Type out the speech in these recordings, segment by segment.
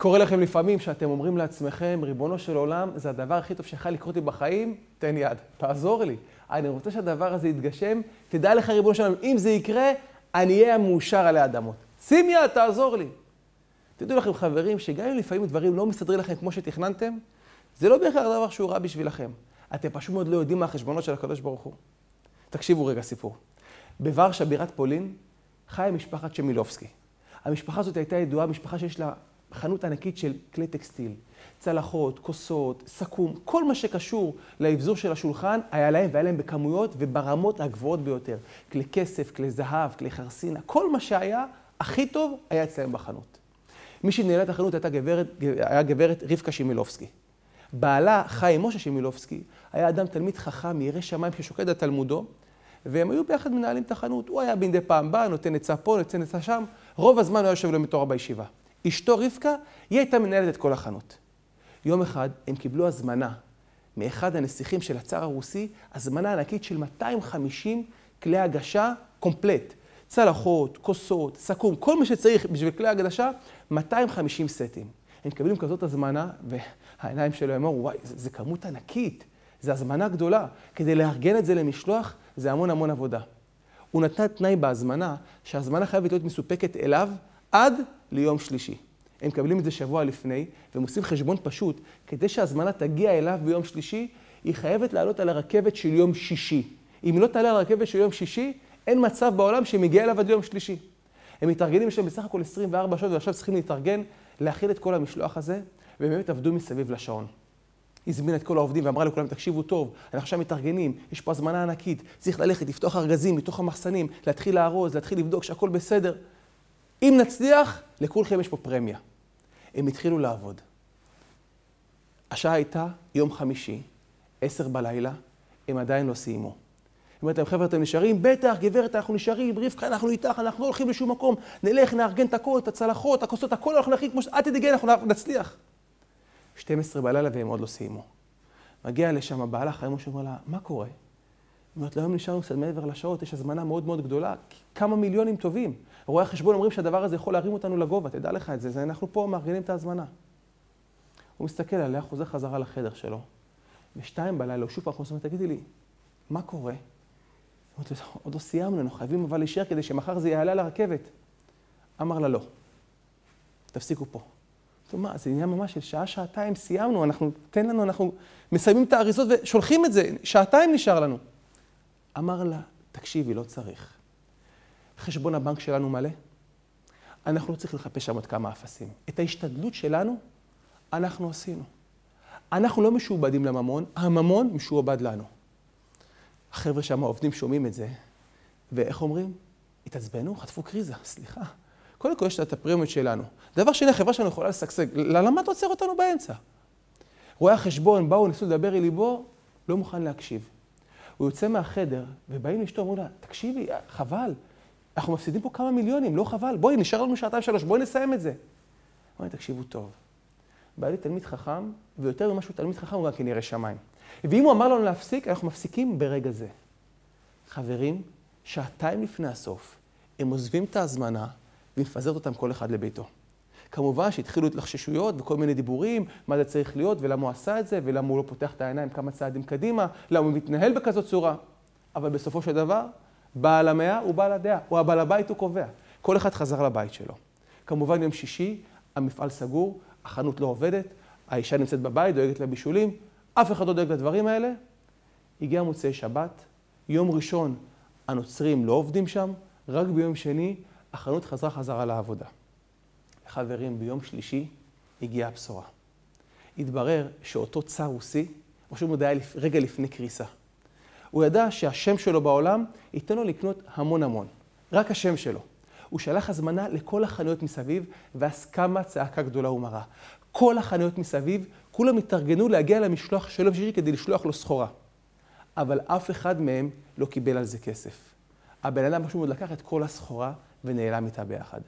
קורה לכם לפעמים שאתם אומרים לעצמכם, ריבונו של עולם, זה הדבר הכי טוב שיכול לקרות לי בחיים, תן יד, תעזור לי. אני רוצה שהדבר הזה יתגשם, תדע לך, ריבונו של עולם, אם זה יקרה, אני אהיה המאושר עלי אדמות. שים יד, תעזור לי. תדעו לכם, חברים, שגם אם לפעמים דברים לא מסתדרים לכם כמו שתכננתם, זה לא בהכרח דבר שהוא רע בשבילכם. אתם פשוט מאוד לא יודעים מה החשבונות של הקדוש ברוך הוא. תקשיבו רגע סיפור. בוורשה, בירת פולין, חיה משפחת שמילובסקי. המשפחה הזאת הייתה ידועה, משפחה שיש לה חנות ענקית של כלי טקסטיל, צלחות, כוסות, סכו"ם, כל מה שקשור לאבזור של השולחן, היה להם, והיה להם בכמויות וברמות הגבוהות ביותר. כלי כסף, כלי זהב, כלי חרסינה, כל מה שהיה הכי טוב היה אצלם בחנות. מי שניהלה את החנות הייתה גברת, היה גברת רבקה שימילובסקי. בעלה, חיים משה שימילובסקי, היה אדם תלמיד חכם, ירא שמיים ששוקד על תלמודו, והם היו ביחד מנהלים את החנות. הוא היה מדי פעם בא, נותן עצה פה, נותן עצה שם, רוב הזמן הוא היה יושב לו מתורה בישיבה. אשתו רבקה, היא הייתה מנהלת את כל החנות. יום אחד הם קיבלו הזמנה מאחד הנסיכים של הצאר הרוסי, הזמנה ענקית של 250 כלי הגשה קומפלט. צלחות, כוסות, סכו"ם, כל מה שצריך בשביל כלי הגשה, 250 סטים. הם מקבלים כזאת הזמנה, והעיניים שלו אמרו, וואי, זו כמות ענקית, זו הזמנה גדולה. כדי לארגן את זה למשלוח, זה המון המון עבודה. הוא נתן תנאי בהזמנה, שההזמנה חייבת להיות מסופקת אליו עד ליום שלישי. הם מקבלים את זה שבוע לפני, והם עושים חשבון פשוט. כדי שההזמנה תגיע אליו ביום שלישי, היא חייבת לעלות על הרכבת של יום שישי. אם היא לא תעלה על הרכבת של יום שישי, אין מצב בעולם שהיא מגיעה אליו עד יום שלישי. הם מתארגנים, יש להם בסך הכל 24 שעות, ועכשיו צריכים להתארגן, להכיל את כל המשלוח הזה, והם באמת עבדו מסביב לשעון. היא הזמינה את כל העובדים ואמרה לכולם, תקשיבו טוב, אנחנו עכשיו מתארגנים, יש פה הזמנה ענקית, צריך ללכת, לפתוח ארגזים מתוך המחסנים, להתחיל לארוז, להתחיל לבדוק שהכל בסדר. אם נצליח, לכולכם יש פה פרמיה. הם התחילו לעבוד. השעה הייתה יום חמישי, עשר בלילה, הם עדיין לא סיימו. היא אומרת להם, חבר'ה, אתם נשארים? בטח, גברת, אנחנו נשארים, רבקה, אנחנו איתך, אנחנו לא הולכים לשום מקום. נלך, נארגן את הכל, את הצלחות, הכוסות, הכל אנחנו נכין כמו ש... אל תדאגי, אנחנו נצליח. 12 בלילה והם עוד לא סיימו. מגיע לשם הבעלה, חיים משה אומר לה, מה קורה? אומרת, היום נשארנו קצת מעבר לשעות, יש הזמנה מאוד מאוד גדולה, כמה מיליונים טובים. רואי החשבון אומרים שהדבר הזה יכול להרים אותנו לגובה, תדע לך את זה, זה אנחנו פה מארגנים את ההזמנה. הוא מסתכל עליה, חוזר חזרה לחדר שלו, ושתיים בלילה, שוב פעם חוזר, תגידי לי, מה קורה? אומרת לו, עוד לא סיימנו, אנחנו חייבים אבל להישאר כדי שמחר זה יעלה לרכבת. אמר לה, לא, תפסיקו פה. זאת אומרת, זה עניין ממש של שעה, שעתיים, סיימנו, אנחנו, תן לנו, אנחנו מסיימים את האריזות ושולחים את זה, שעתיים נשאר לנו. אמר לה, תקשיבי, לא צריך. חשבון הבנק שלנו מלא, אנחנו לא צריכים לחפש שם עוד כמה אפסים. את ההשתדלות שלנו, אנחנו עשינו. אנחנו לא משועבדים לממון, הממון משועבד לנו. החבר'ה שם, העובדים, שומעים את זה, ואיך אומרים? התעצבנו, חטפו קריזה, סליחה. קודם כל יש את הפרמיות שלנו. דבר שני, החברה שלנו יכולה לשגשג. למה אתה עוצר אותנו באמצע? רואי החשבון באו, ניסו לדבר אל ליבו, לא מוכן להקשיב. הוא יוצא מהחדר, ובאים לאשתו, אומרים לה, תקשיבי, חבל, אנחנו מפסידים פה כמה מיליונים, לא חבל, בואי, נשאר לנו שעתיים שלוש, בואי נסיים את זה. אמרתי, תקשיבו טוב, בעלי תלמיד חכם, ויותר ממה שהוא תלמיד חכם, הוא גם כנראה שמיים. ואם הוא אמר לנו להפסיק, אנחנו מפסיקים ברגע זה. חברים, שעתיים לפני הסוף, הם עוזבים את ההזמנה ומפזרת אותם כל אחד לביתו. כמובן שהתחילו התלחששויות וכל מיני דיבורים, מה זה צריך להיות ולמה הוא עשה את זה ולמה הוא לא פותח את העיניים כמה צעדים קדימה, למה הוא מתנהל בכזאת צורה. אבל בסופו של דבר, בעל המאה הוא בעל הדעה, הוא הבעל הבית, הוא קובע. כל אחד חזר לבית שלו. כמובן יום שישי, המפעל סגור, החנות לא עובדת, האישה נמצאת בבית, דואגת לבישולים, אף אחד לא דואג לדברים האלה. הגיע מוצאי שבת, יום ראשון הנוצרים לא עובדים שם, רק ביום שני החנות חזרה חזרה לעבודה. חברים, ביום שלישי הגיעה הבשורה. התברר שאותו צאר רוסי, פשוט מאוד היה רגע לפני קריסה. הוא ידע שהשם שלו בעולם ייתן לו לקנות המון המון. רק השם שלו. הוא שלח הזמנה לכל החנויות מסביב, ואז קמה צעקה גדולה ומרה. כל החנויות מסביב, כולם התארגנו להגיע למשלוח של יום שישי כדי לשלוח לו סחורה. אבל אף אחד מהם לא קיבל על זה כסף. הבן אדם פשוט מאוד לקח את כל הסחורה ונעלם איתה ביחד.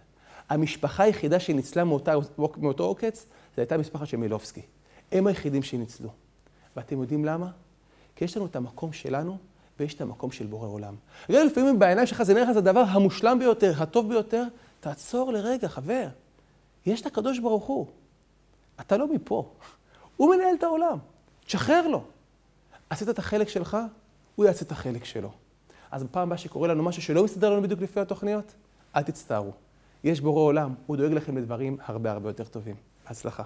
המשפחה היחידה שניצלה מאותה, מאותו עוקץ, זו הייתה משפחת שמילובסקי. הם היחידים שניצלו. ואתם יודעים למה? כי יש לנו את המקום שלנו, ויש את המקום של בורא עולם. רגע, לפעמים בעיניים שלך זה נראה לך זה הדבר המושלם ביותר, הטוב ביותר. תעצור לרגע, חבר. יש את הקדוש ברוך הוא. אתה לא מפה. הוא מנהל את העולם. תשחרר לו. עשית את החלק שלך, הוא יעשה את החלק שלו. אז בפעם הבאה שקורה לנו משהו שלא מסתדר לנו בדיוק לפי התוכניות, אל תצטערו. יש בורא עולם, הוא דואג לכם לדברים הרבה הרבה יותר טובים. בהצלחה.